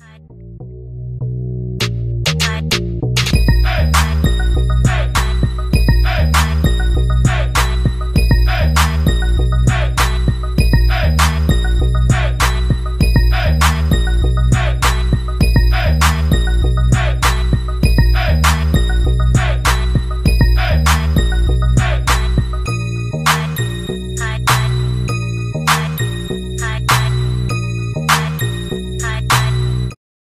Bye.